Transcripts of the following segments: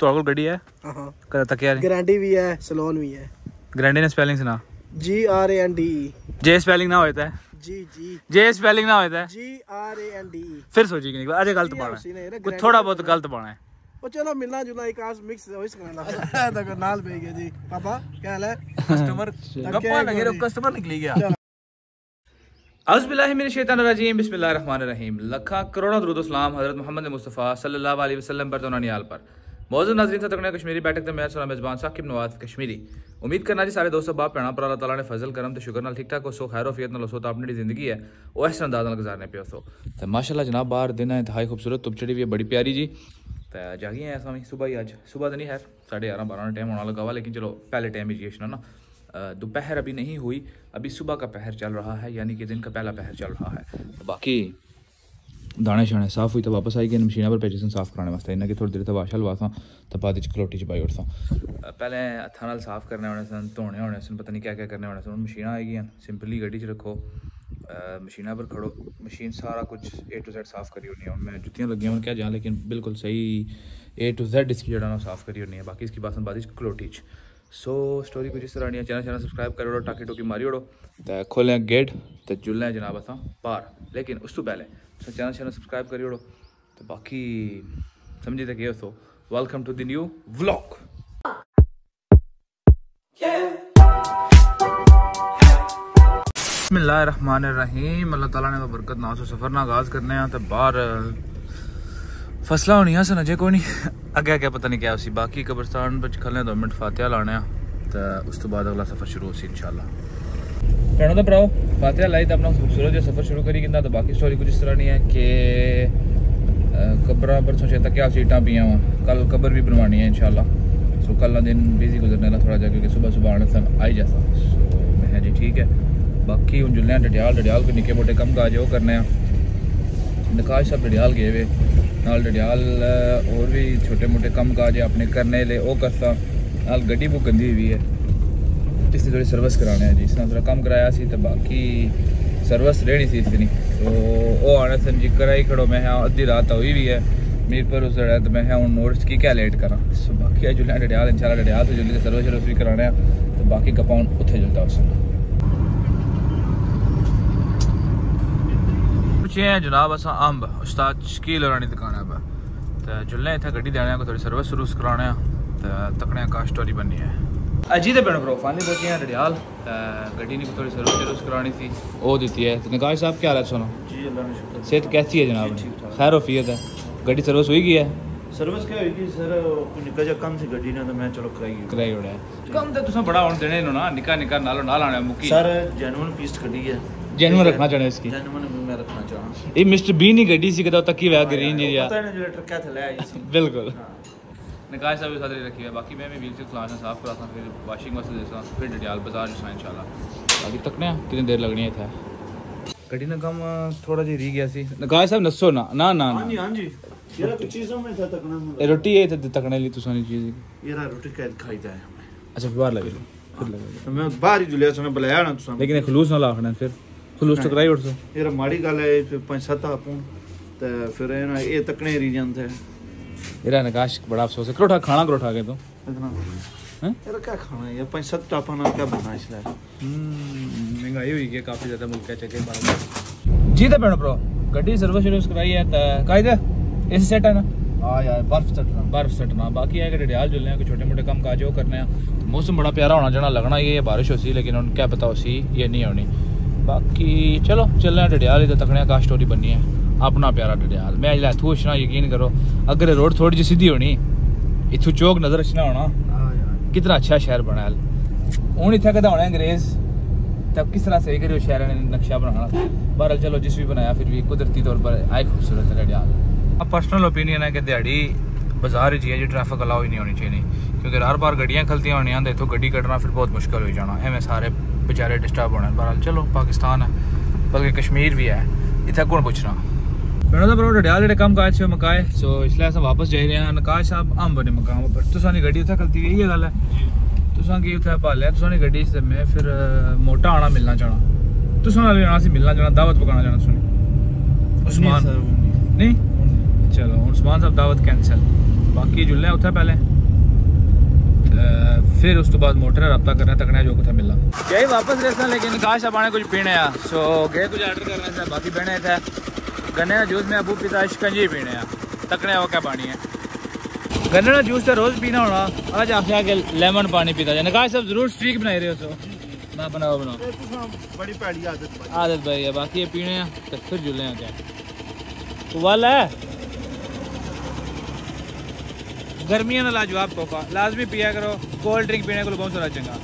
ਤੁਹਾਡੇ ਕੋਲ ਗੱਡੀ ਹੈ ਹਾਂ ਹਾਂ ਕਦੇ ਤੱਕਿਆ ਨਹੀਂ ਗਾਰੰਟੀ ਵੀ ਹੈ ਸਲੋਨ ਵੀ ਹੈ ਗਰੰਟੀ ਨੇ ਸਪੈਲਿੰਗ ਸੁਣਾ G R A N D ਜੇ स्पेलिंग ना होता है ਜੀ ਜੀ जे स्पेलिंग ना होता है ਜੀ ਆਰ ਏ ਐਨ ਡੀ फिर सोची कि नहीं अजय गलत ये पाना उसी ने ना है कुछ guarantee थोड़ा का बहुत गलत पाना है ਉਹ ਚਲੋ ਮਿਲਣਾ ਜੁਲਣਾ ਇੱਕ ਆਸ ਮਿਕਸ ਹੋਈ ਸਕਣਾ ਤਾਂ ਕਰ ਨਾਲ ਪੈ ਗਿਆ ਜੀ ਪਾਪਾ ਕੀ ਹਾਲ ਹੈ कस्टमर क्या गप्पा लगे करी? कस्टमर निकली गया अज़बिल्लाहिमिनश्शैतानिर्रजीम बिस्मिल्लाहिर्रहमानिर्रहीम लखा करोड़ों दरूद सलाम हज़रत मोहम्मद मुस्तफ़ा सल्लल्लाहु अलैहि वसल्लम पर तो नियाल पर मौजूद नाजरीन से तकने कश्मीरी बैठक ते मैं सुना मेज़बान साकिब नवाज़ कश्मीरी। उम्मीद करना जी सारे दोस्तों बाप भैणा पर अल्लाह ताला ने फजल, करम ते शुक्र ठीक ठाक सो खैर वफियत नाल सो तो अपनी ज़िंदगी है वो इस अंदाज गुजारने पे सो। तो माशाल्लाह जनाब, बाहर दिन है इंतहाई खूबसूरत धुप चढ़ी हुई है बड़ी प्यारी जी। ते जागी हैं असां सुबह ही अज सुबह तो नहीं है साढ़े ग्यारह बारह टाइम होना लगा हुआ लेकिन चलो, पहले टाइम ही जी ना। दोपहर अभी नहीं हुई, अभी सुबह का पहर चल रहा है, यानी कि दिन का पहला पहर चल रहा है। बाकी दाने शाने साफ़ हुई तो वापस आई गए मशीना पर भेजे साफ़ कराने वास्ते। इन्ना कि थोड़ी देर तक वाशा लवासा तो बाद च कलोटी च पाई उठसा पहले हत्था नाल साफ़ करने होने सन, धोने होने सन, पता नहीं क्या क्या करने होने सन मशीना आई गई सिंपली गड्डी रखो मशीना पर खड़ो, मशीन सारा कुछ ए टू जैड साफ़ करी होनी है मैं जुत्तियाँ लगी हुई क्या जां, लेकिन बिल्कुल सही ए टू जैड इसकी जड़ा साफ़ करी होनी है बाकी इसकी बासन बाद कलोटी च। सो स्टोरी कुछ इस तरह नहीं है। चैनल चैनल सब्सक्राइब करी ओड़ो टाकी टूकी मारी ओड़ो ते खोलें गेट ते जुल्लें जनाब असां, पार। लेकिन उस तो पहले तुसें चैनल चैनल सब्सक्राइब करी ओड़ो ते बाकी, समझी ते गे हो welcome to the new vlog बिस्मिल्लाहिर्रहमानिर्रहीम। अल्लाह ताला ने बरकत ना सफ़र ना आगाज़ करने हैं। ते बाहर फसला होनियां सन अजे कोई नहीं अग्गे अग्गे पता नहीं क्या उसी बाकी कब्रस्तान बिच खलने दो मिनट फातिहा लाने आ ते उस तो बाद अगला सफर शुरू होसी इंशाल्लाह ਭੈਣੋ ਦਾ ਭਰਾਓ ਫਾਤਿਹਾ ਲਾਈ ਤਾਂ ਆਪਣਾ ਖੂਬਸੂਰਤ ਜਿਹਾ ਸਫ਼ਰ ਸ਼ੁਰੂ ਕਰੀ ਕਿੰਦਾ ਤਾਂ ਬਾਕੀ ਸਟੋਰੀ ਕੁਝ ਇਸ ਤਰ੍ਹਾਂ ਨਹੀਂ ਹੈ ਕਿ ਅਹ, ਕਬਰਾਂ ਪਰ ਸੋਚੇ ਤਾਂ ਕਿਆ ਸੀਟਾਂ ਪਈਆਂ ਵਾ ਕੱਲ ਕਬਰ ਵੀ ਬਣਵਾਣੀ ਹੈ ਇਨਸ਼ਾਅੱਲਾ ਸੋ ਕੱਲ ਦਾ ਦਿਨ ਬਿਜ਼ੀ ਗੁਜ਼ਰਨੇ ਵਾਲਾ ਥੋੜਾ ਜਿਹਾ ਕਿਉਂਕਿ ਸਵੇਰ ਸਵੇਰ ਆਣਾ ਸਨ ਆਈ ਜੈਸਾ ਸੋ ਮੈਂ ਕਿਹਾ ਜੀ ਠੀਕ ਹੈ ਬਾਕੀ ਹੁਣ ਜੁਲਿਆਂ ਡਡਿਆਲ ਡਡਿਆਲ ਕੋਈ ਨਿੱਕੇ ਮੋਟੇ ਕੰਮ ਕਾਜ ਉਹ ਕਰਨੇ ਆ ਨਿਕਾਸ਼ ਸਭ ਡਡਿਆਲ ਗਏ ਵੇ नाल डडियाल और भी छोटे मोटे कम काज अपने करने ले, ओ करता। नाल गड्डी बुक गंदी हुई है। इसदी थोड़ी सर्विस कराने जी। इसने थोड़ा कम कराया सी तो बाकी सर्विस रेहनी सी इसनी तो वो आने सन जी कराई खड़ो। मैं अद्धी रात हुई भी है। मीरपुर उस जगह तो मैं हूँ नोट्स की क्या लेट करा। सो बाकी जुल्ले डडियाल इंशाला डडियाल से तो जुल्ले सर्विस सर्विस भी कराने तो बाकी कंपाउंड उत्थे जुलता उस पहुँचे हैं। जनाब अस अंब उस्ताद शकील और दुकान पर तो इतना गड्डी देने को थोड़ी सर्विस सर्विस कराने तो तकने का स्टोरी बननी है अजी तो भैन भ्रो फानी पहुँचे हैं रडियाल। गड्डी नहीं थोड़ी सर्विस सर्विस करानी थी। वो दी है तो निकाश साहब क्या हाल है सुनो जी अल्लाह सेहत कैसी है जनाब? खैर वफियत है गड्डी सर्विस हुई गई है सर्विस क्या हुई होगी सर निका जा कम से गड्डी ना तो मैं चलो कराई कराई ओड़ा कम तो तुम बड़ा आने देने ना निका निका नालो नाल आने मुकी सर जेनुइन पीस गड्डी है जेनुअन रखना चाहने इसकी। जेनुअन भी मैं रखना चाहूँ ये मिस्टर बी नहीं गड्डी सी कदा तकी वे ग्रीन जी या पता नहीं जो ट्रक क्या थले आई सी। बिल्कुल। निकाय साहब साथ रखी है बाकी मैं भी व्हील से खलाना साफ़ कराता फिर वाशिंग वास्ते देसा फिर डडियाल बाज़ार जसा इंशाल्लाह। बाकी तकने कितनी देर लगनी है इथे गड्डी ने कम थोड़ा जी री गया सी। निकाय साहब नसो ना। ना ना हाँ जी हाँ जी। ये कुछ चीज़ों में था तकना ये रोटी है इथे तकने ली तुसा नहीं चीज़ ये रहा रोटी कैद खाई जाए अच्छा फिर बाहर लगे फिर लगे तो मैं बाहर ही जुलिया समय बुलाया ना तुसा। लेकिन खलूस ना लाखना फिर खलूस तो कराई उठ सो ये रहा माड़ी गल है फिर पाँच सत्त आपूं तो फिर ये ना ये तकने री जानते हैं ਇਹਦਾ ਨਕਾਸ਼ ਬੜਾ ਅਫਸੋਸ ਹੈ ਕਰੋਠਾ ਖਾਣਾ ਕਰੋਠਾ ਕੇ ਤੋਂ इतना हैं? यार क्या खाना है ये पाँच सत्त टापा ना क्या बनना है इसलिए ਮਹਿੰਗਾਈ ਹੋਈ ਗਈ ਕਾਫੀ ਜ਼ਿਆਦਾ ਮੁਲਕਾਂ ਚ ਕੇ ਬਾਰੇ ਜੀ ਤਾਂ ਭੈਣ ਭਰਾ ਗੱਡੀ ਸਰਵਿਸ ਸਰਵਿਸ ਕਰਾਈ ਹੈ ਤਾਂ ਕਾਇਦਾ ਇਸ ਸੈਟ ਹੈ ਨਾ हाँ यार बर्फ चटना बर्फ सटना बाकी है कि डडियाल जुलने हैं, कोई छोटे मोटे काम काज वो करने हैं मौसम बड़ा प्यारा होना जना लगना ये बारिश होसी लेकिन उन क्या पता होसी ये नहीं होनी बाकी चलो चलने डडियाल ही तो तकने का स्टोरी बननी है। अपना प्यारा डडियाल मैं अजला इत्थू अचना यकीन करो अगर रोड थोड़ी जी सीधी होनी इत्थू चौक नज़र अचना होना हाँ कितना अच्छा शहर बना हूँ। इतना कदा होना अंग्रेज़ तब किस तरह सही करियो शहर ने नक्शा बनाना। बहरहाल चलो जिस भी बनाया फिर भी कुदरती तौर पर आए खूबसूरत डडियाल पर्सनल ओपिनियन है कि दिहाड़ी बाज़ार ही है जी ट्रैफ़िक अलाउ ही नहीं होनी चाहिए क्योंकि हर बार गड्डियाँ खलतियाँ होनी तो इतों गड्डी कड्ढना फिर बहुत मुश्किल हो जाना। एवं सारे बेचारे डिस्टर्ब होने। बहरहाल चलो पाकिस्तान है बल्कि कश्मीर भी है। इतना कौन पूछना चाहना दावत पकाना उस्मान। नहीं? चलो हूँ समान साहब दावत कैंसल बाकी जुलना उत्थें पहले। फिर उस तो बाद मोटर रबता करना तकना जो कुछ मिला गए वापस रसना लेकिन काश आप आने कुछ पीने आ। सो गए कुछ आर्डर करना था बाकी बहने थे गन्ने का जूस में अबू पिता शिकंजी पीने आ। तकने वो क्या पानी है। गन्ने का जूस तो रोज़ पीना होना। आज आप जाके लेमन पानी पीता जाए काश साहब ज़रूर स्ट्रीक बनाई रहे हो तो ना बनाओ बनाओ। तो बड़ी पैड़ी आदत आदत भाई है बाकी ये पीने फिर जुले हैं क्या। तो वाल है? गर्मियों का लाजवाब तोहफा। लाजमी पिया करो कोल्ड ड्रिंक पीने को बहुत सारा चंगा।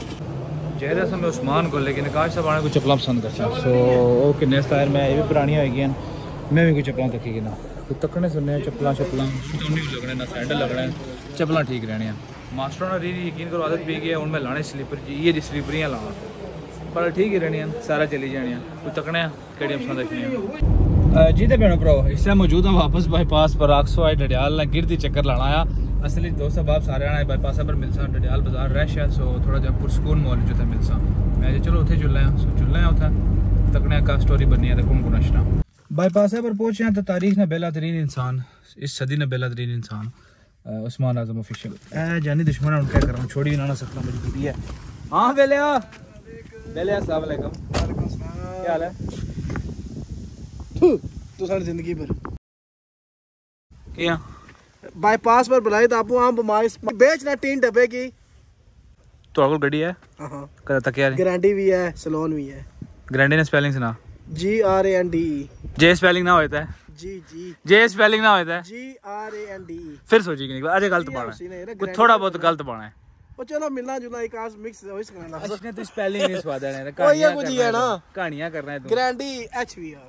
उस्मान को लेकिन आकाश साहब को चप्पल पसंद करता सो वो किन्ने स्टाइल में ये भी पुरानी होगी मैं भी कोई चप्पल तकी ना। कोई तकने सुनने, चप्पल चप्पल लगने ना सैंडल लगने, चप्पल ठीक रहने मास्टरों ने यकीन करो, आदत पी गई हूँ मैं लाने स्लीपर ये जी स्लीपरियाँ लावा। पर ठीक ही रहनी सारा चली जानी कोई तकने पसंद जी ते भैनो इस मौजूद हाँ वापस बाईपास पर आक्सो आए डडियाल ने गिरदी चक्कर लाना आया असली दोस्त बाप सारे आना बाईपास पर मिलसा डडियाल बाज़ार रश है सो थोड़ा जहा पुरस्कून मॉल जो थे मिलसा मैं चलो उथे चुल्ले हैं सो उथे तकने का स्टोरी बननी है कौन कौन अशना बाईपास पर पहुँचे हैं तो तारीख ने बेला तरीन इंसान इस सदी ने बेला तरीन इंसान उस्मान आज़म ऑफिशियल ए जानी दुश्मन उनका कर रहा हूँ छोड़ी ना सकता मजबूरी है हाँ बेलिया बेलिया क्या हाल है तू तू सारी जिंदगी भर क्या बाईपास पर बुलाई तो आपको आम बमाइश बेचना तीन डब्बे की ਤੁਹਾਡੇ ਕੋਲ ਗੱਡੀ ਹੈ हाँ ਕਦ ਤੱਕ ਯਾਰ गारंटी भी है सलोन भी है ਗਰੰਟੀ ਨੇ ਸਪੈਲਿੰਗ ਸੁਣਾ G R A N D ਜੇ ਸਪੈਲਿੰਗ ਨਾ ਹੋਏ ਤਾਂ जी जी ਜੇ ਸਪੈਲਿੰਗ ਨਾ ਹੋਏ ਤਾਂ G R A N D ਫਿਰ ਸੋਚੀ ਕਿ ਨਹੀਂ ਅਜੇ ਗਲਤ ਇਹ ਪਾਣਾ ਉਸੀ ਨੇ ਨਾ ਕੋਈ guarantee ਥੋੜਾ ਬਹੁਤ ਗਲਤ ਪਾਣਾ ਹੈ ਉਹ ਚਲੋ ਮਿਲਣਾ ਜੁਲਣਾ ਇੱਕ ਆਸ ਮਿਕਸ ਹੋਈ ਸਕਣਾ ਅਸਨੇ ਤੂੰ ਸਪੈਲਿੰਗ ਨਹੀਂ ਸਵਾਦ ਆਣੇ ਕੋਈ ਇਹ ਕੁਝ ਹੀ ਹੈ ਨਾ। ਕਹਾਣੀਆਂ ਕਰਨਾ ਹੈ ਤੂੰ ਗਾਰੰਟੀ ਐਚ ਵੀ ਆਰ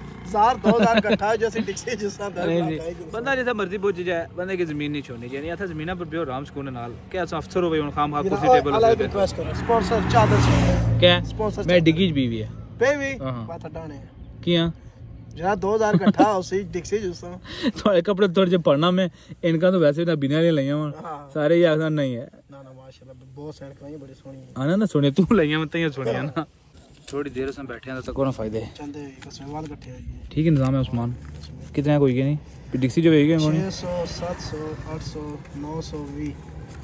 हज़ार दो हज़ार जैसे डिक्सी जिस तरह बंदा जैसे मर्ज़ी पुज जाए बंदे की ज़मीन नहीं छोड़नी चाहिए। पर सुकून नाल। क्या अफसर खाम खा कुर्सी टेबल रिक्वेस्ट करो। स्पोंसर चादर क्या? स्पोंसर मैं बीवी हाँ, हाँ। है बात हटाने किया? जरा 2000 डिक्सी थोड़े कपड़े थोड़े पढ़ना इनका तो वैसे ना बिना ले लिया सारे ही आसान नहीं है। ना ना माशाल्लाह बहुत सैंड कराई बड़ी सोनी है हाँ ना तू लिया मैं ना। थोड़ी देर से बैठे हैं तो तक फ़ायदे है? ठीक है निज़ाम है उस्मान। कितने कोई के नहीं? डिक्सी जो भेजी उन्होंने?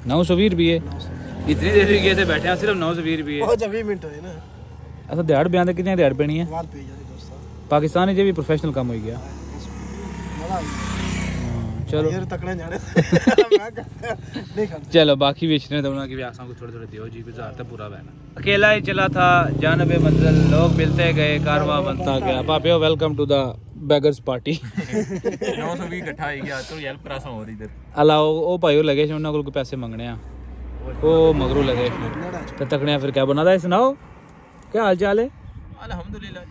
नौ सौ भी। है इतनी देर भी गए थे बैठे हैं सिर्फ़ नौ सौ है ना। अच्छा दिहाड़ बयान कितने दिहाड़ पैनी है? पाकिस्तान ये भी प्रोफेशनल काम हो गया। ਮਜ਼ਾ ਆ ਗਿਆ चलो ਯਾਰ ਤਕੜੇ ਜਾਣੇ ਮੈਂ ਕਿਹਾ, ਨਹੀਂ ਖਾਂਦੇ चलो बाकी बेचने तो उनकी भी आसान को थोड़े थोड़े दियो जी गुजार तो पूरा बहना अकेला ही चला था जानब मंजिल लोग मिलते गए कारवा बनता गया पापे welcome to the beggars party 920 ਇਕੱਠਾ ਹੀ ਗਿਆ ਤੂੰ ਹੈਲਪ ਕਰਾ ਸੋ ਹੋਰ ਇਧਰ ਅਲਾ ਉਹ ਉਹ ਭਾਈਓ ਲੱਗੇ ਸੀ ਉਹਨਾਂ ਕੋਲ ਕੋਈ ਪੈਸੇ ਮੰਗਣੇ ਆ ਉਹ ਮਗਰੋਂ ਲੱਗੇ ਤੇ ਤਕਣਿਆ ਫਿਰ ਕਿਆ ਬਣਾਦਾ ਹੈ ਸੁਣਾਓ ਕੀ ਹਾਲ ਚਾਲ ਹੈ अलहमदुलिल्लाह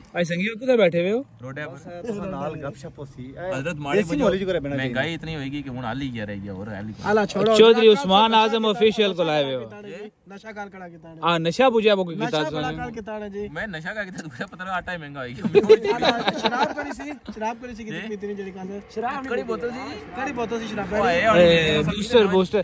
किधर बैठे हुए हो? रोड पर नाल गपशप होसी। हज़रत माड़ी नॉलेज करे बिना महँगाई इतनी होएगी कि हुन हाली क्या रह गया और हाली आला छोड़ो चौधरी उस्मान आज़म ऑफिशियल को लाए हुए हो। नशा काल कड़ा के ताने हाँ नशा बुझा बो की ताज नशा मैं नशा का किधर बुझा पता आटा ही महँगा होएगी। शराब करी सी शराब करी सी कितनी इतनी जड़ी कांदे? शराब कड़ी बोतल सी। कड़ी बोतल सी शराब। ए बूस्टर बूस्टर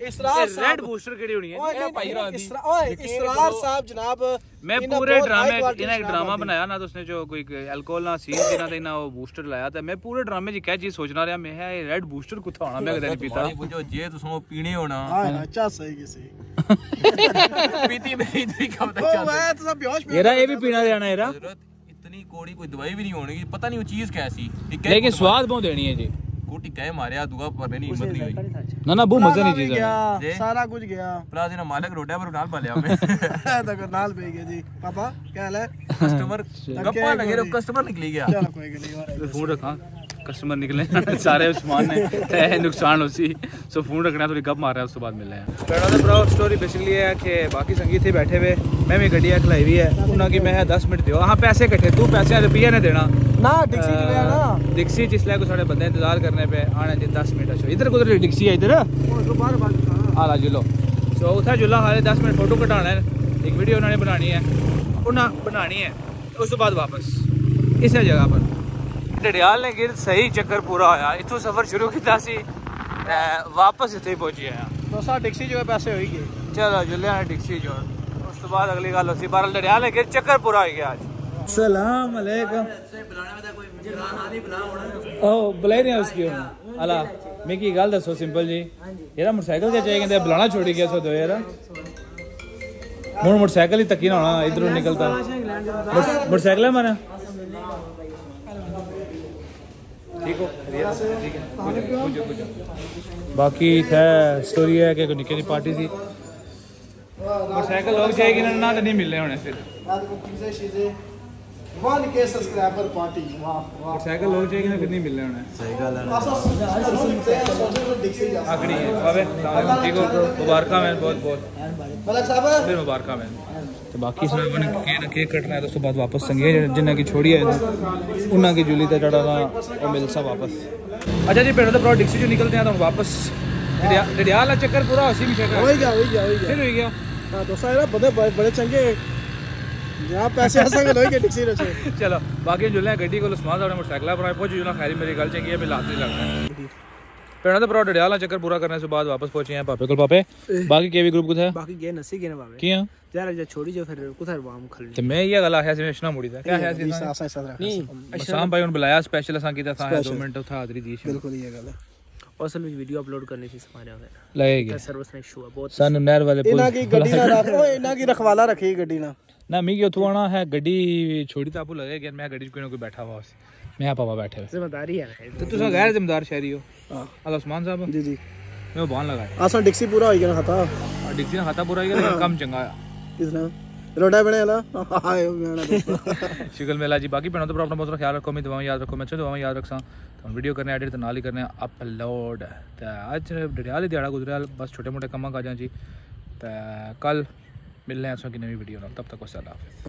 रेड बूस्टर केड़ी होनी है? ओए भाई ओए इसरार साहब जनाब मैं पूरे ड्रामे इन्हें एक ड्रामा बना आया ना तो उसने जो कोई अल्कोहल ना सीन देना था ना वो बूस्टर लाया था मैं पूरे ड्रामे जी क्या चीज़ सोचना रहा मैं ये रेड बूस्टर कुत्ता होना मैं कदे पीता जो जे तुसो पीने होना हाँ अच्छा सही के सही पीती नहीं थी कब तक चल मैं तो सब बेहोश येरा ये भी पीना देना येरा इतनी कोड़ी कोई दवाई भी नहीं होनी पता नहीं वो चीज़ कैसी लेकिन स्वाद बहुत देनी है जी कोटी दुआ पर नहीं हिम्मत नहीं हुई। ना ना वो नहीं चीज़ सारा कुछ गया। मालिक पर नाल तक तो नाल गया जी। पापा क्या हाल है? कस्टमर अच्छा। गप्पा लगे रो कस्टमर गया। चलो कोई गली तो फ़ोन रखा कस्टमर निकले सारे ने नुकसान उसी। सो फ़ोन रखना थोड़ी गप मार रहा उसके बाद ब्रो स्टोरी बेसिकली है कि बाकी संगीत बैठे हुए मैं भी गड्डिया खिलाई हुई है उन्होंने कि मैं दस मिनट दियो हाँ पैसे कटे तू पैसे रुपया ने देना ना डिक्सी जो है ना डिक्सी जिसलिए को साढ़े बंदे इंतज़ार करने पे आने जी दस मिनट अच्छो। इधर कुधर डिक्सी है इधर? आला जुलो। सो उत्थे जुला हाले दस मिनट फ़ोटो कटाना है एक वीडियो उन्होंने बनानी है। उन्हें बनानी है। उस तो बाद वापस। इस जगह पर। डडियाल ने गिर सही चक्कर पूरा होया। इथों सफ़र शुरू किया वापस इतने पहुँचे हैं तो सा डिक्सी जो है पैसे हो गए चलो जुलिया ने डिक्सी जोड़ उस तो बाद अगली गल होसी बारल डडियाल ने गिर चक्कर पूरा हो गया आज। सलाम ओ बुलाई उसकी अला गल दसो सिंपल जी। यार, मोटरसाइकिल गै चाहिए बुलाना छोड़ी गया यार। हूँ मोटरसाइकिल ही ना होना निकलता। मोटरसाइकिल है बाकी इत्थें स्टोरी है कि जी पार्टी थी मोटरसाइकिल लोग चाहिए ना तो नहीं मिलने होने फिर। वन के सब्सक्राइबर पार्टी वाह वाह साइकिल लोग चाहिए ना फिर मिलने होना सही गल है ऐसा सुनते हैं सोचो तो दिख से जाता आखिरी अबे ठीक हो मुबारक मैन बहुत बहुत मलक साहब फिर मुबारक मैन तो बाकी इसमें उन्होंने केक केक कटना है तो बाद वापस संगे जिन्ना की छोड़ी है उन्ना की जुली ते जड़ा ना और मिल सा वापस अच्छा जी पेड़ तो भरा डिक्सी जो निकलते हैं तो वापस डडियाल चक्कर पूरा उसी भी चक्कर हो गया हो गया हो गया फिर हो गया हाँ दोस्तों बड़े बड़े चंगे यहाँ पैसे ऐसा गलो कि टैक्सी रचे चलो बाकी जुल्ले गड्डी कोल समान साढ़े मोटरसाइकिल पर पहुँची जुल्ला खैरी मेरी गल चंगी है मैं लाती लगना। पेड़ा तो भरा डडियाला चक्कर पूरा करने से बाद वापस पहुँचे हैं पापे कोल पापे। बाकी केवी ग्रुप कुछ है बाकी गए नसी गए ना बाबे किया यार जा छोड़ी जो फिर कुथर वाम खल ते मैं ये गला है सिमेशना मुड़ी था क्या है इसका ऐसा ऐसा नहीं शाम भाई उन बुलाया स्पेशल असा कीता था 2 मिनट था आदरी जी बिल्कुल ये गल है। असल में वीडियो अपलोड करने से हमारे लगेगा सर्विस ने इशू है बहुत सन नहर वाले पुल इना की गड्डी ना रखो इना की रखवाला रखी गड्डी ना। ना मिगी उत्थों आना है गड्डी छोड़ी तो आपको लगे कि मैं गड्डी कोई ना कोई बैठा हुआ मैं पापा बैठे हुए। ज़िम्मेदारी है तो तुस गैर जिम्मेदार शहरी हो? हाँ। अल उस्मान साहब। जी जी। मैं बहान लगा आसा डिक्सी पूरा हो गया खाता। हाँ, डिक्सी ना खाता पूरा हो गया काम हाँ। चंगा आया रोडा बने वाला हाय मेरा शिकल मेला जी बाकी भैनों तो अपना बहुत ख्याल रखो मैं दवाएँ याद रखो मैं चलो दवाएँ याद रखसा। तो वीडियो करने एडिट तो नाल ही करने अपलोड। तो अज डडियाल दिहाड़ा गुजरिया बस छोटे मोटे कम काजा जी। तो कल मिलने हैं की नई वीडियो में। तब तक वाला हाफिज़।